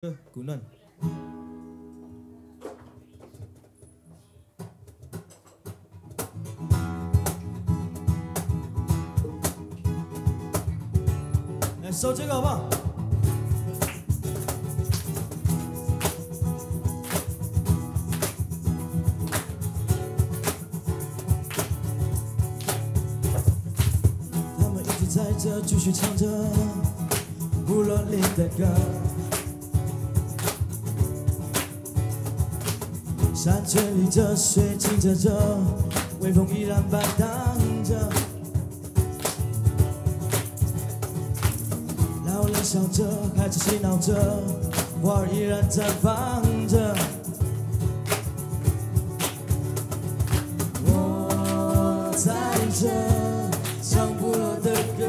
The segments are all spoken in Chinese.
古嫩。来收这个好不好？他们一直在这继续唱着部落里的歌。山泉里着水清澈着，微风依然摆荡着。老人笑着，孩子嬉闹着，花儿依然绽放着。我在这唱不落的歌，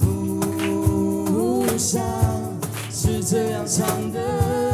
故乡。是这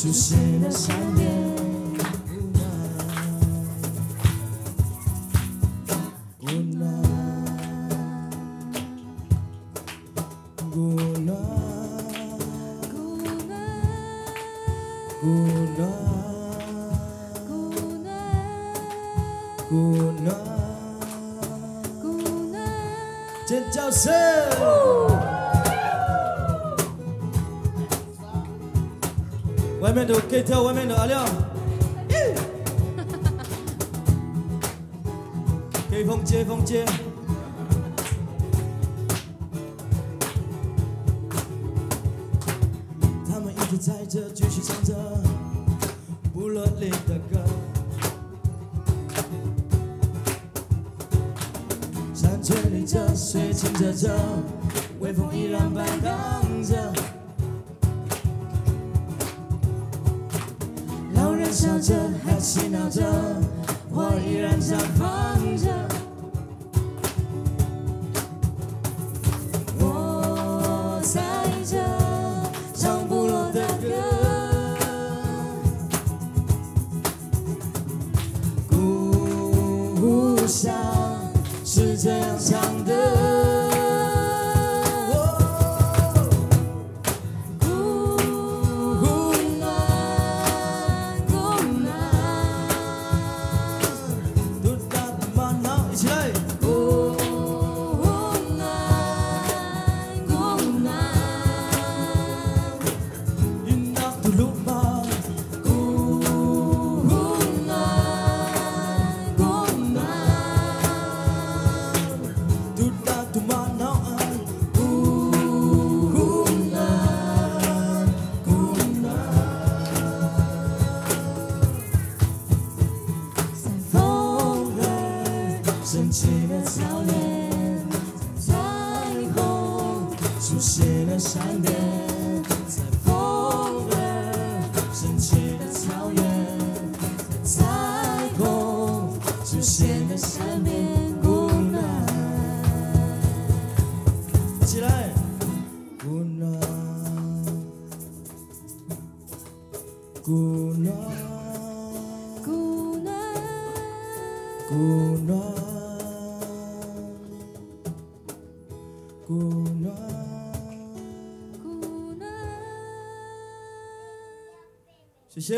出现了山巅。古暖，古暖，古暖，古暖，古暖，古暖，古暖。尖叫声！外面的可以跳，外面的阿亮，给风接风接。他们一直在这继续唱着部落里的歌。山泉里这水清澈着，微风依然摆荡着。老人笑着，还嬉闹着，我依然绽放着。我在这唱不落的歌，故乡是这样唱的。神奇的草原，彩虹出现了闪电，在风儿神奇的草原，彩虹出现了闪电，边古暖。起来，古暖，古暖，古暖，谢谢。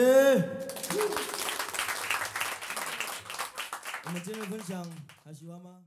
我们今天分享还喜欢吗？